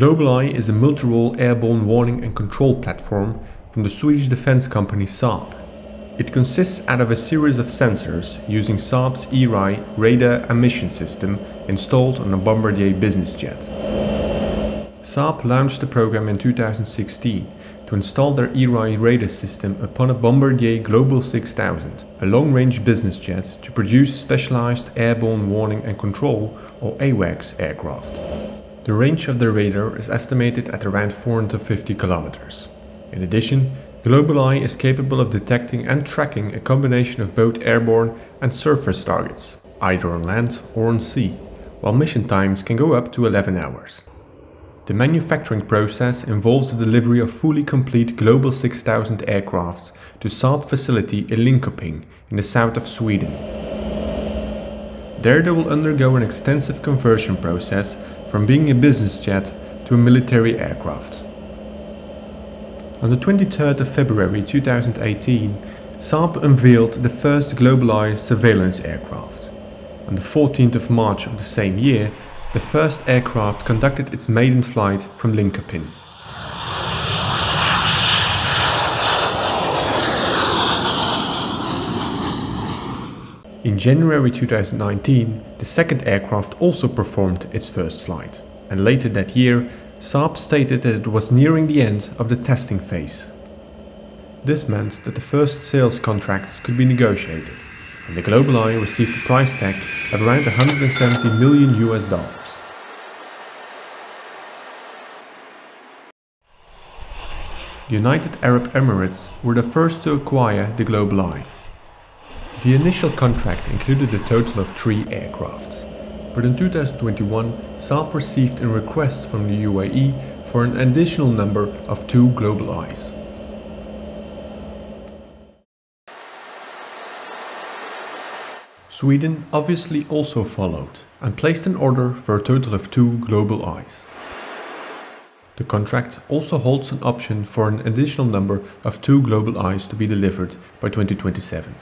GlobalEye is a multi-role airborne warning and control platform from the Swedish defense company Saab. It consists out of a series of sensors using Saab's Erieye radar and mission system installed on a Bombardier business jet. Saab launched the program in 2016 to install their Erieye radar system upon a Bombardier Global 6000, a long-range business jet to produce specialized airborne warning and control or AWACS aircraft. The range of the radar is estimated at around 450 kilometers. In addition, GlobalEye is capable of detecting and tracking a combination of both airborne and surface targets, either on land or on sea, while mission times can go up to 11 hours. The manufacturing process involves the delivery of fully complete Global 6000 aircrafts to Saab facility in Linköping in the south of Sweden. There they will undergo an extensive conversion process from being a business jet to a military aircraft. On the 23rd of February 2018, Saab unveiled the first GlobalEye surveillance aircraft. On the 14th of March of the same year, the first aircraft conducted its maiden flight from Linköping. In January 2019, the second aircraft also performed its first flight, and later that year, Saab stated that it was nearing the end of the testing phase. This meant that the first sales contracts could be negotiated, and the GlobalEye received a price tag of around 170 million US dollars. The United Arab Emirates were the first to acquire the GlobalEye. The initial contract included a total of three aircrafts, but in 2021 Saab received a request from the UAE for an additional number of two Global Eyes. Sweden obviously also followed and placed an order for a total of two Global Eyes. The contract also holds an option for an additional number of two Global Eyes to be delivered by 2027.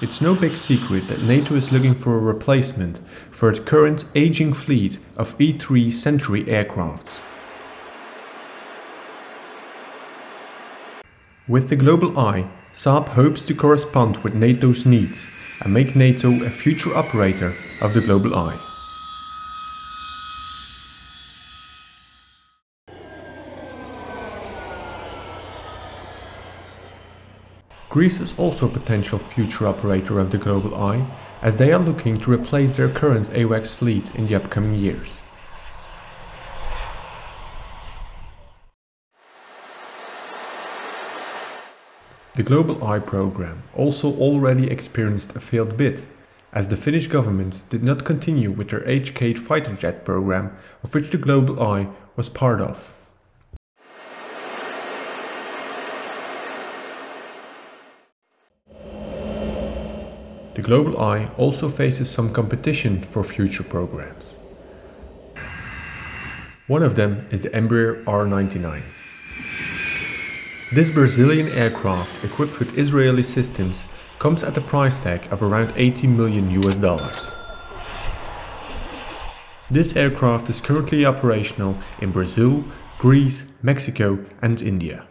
It's no big secret that NATO is looking for a replacement for its current aging fleet of E-3 Sentry aircrafts. With the global eye, Saab hopes to correspond with NATO's needs and make NATO a future operator of the GlobalEye. Greece is also a potential future operator of the GlobalEye, as they are looking to replace their current AWACS fleet in the upcoming years. The GlobalEye program also already experienced a failed bid, as the Finnish government did not continue with their HX fighter jet program of which the GlobalEye was part of. The Global Eye also faces some competition for future programs. One of them is the Embraer R99. This Brazilian aircraft equipped with Israeli systems comes at a price tag of around 80 million US dollars. This aircraft is currently operational in Brazil, Greece, Mexico and India.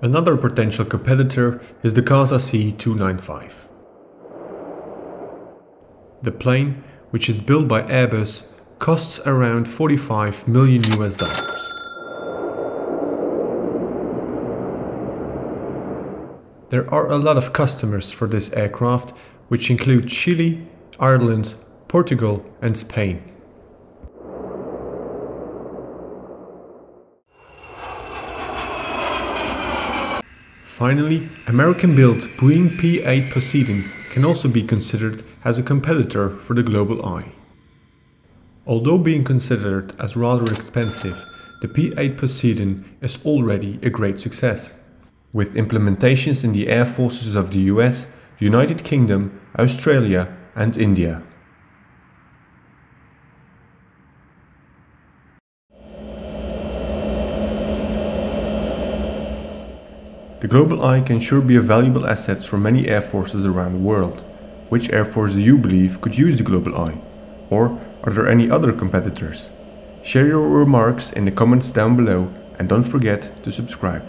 Another potential competitor is the Casa C295. The plane, which is built by Airbus, costs around 45 million US dollars. There are a lot of customers for this aircraft, which include Chile, Ireland, Portugal and Spain. Finally, American-built Boeing P-8 Poseidon can also be considered as a competitor for the GlobalEye. Although being considered as rather expensive, the P-8 Poseidon is already a great success. With implementations in the air forces of the US, United Kingdom, Australia and India. The Global Eye can sure be a valuable asset for many air forces around the world. Which air force do you believe could use the Global Eye? Or are there any other competitors? Share your remarks in the comments down below and don't forget to subscribe.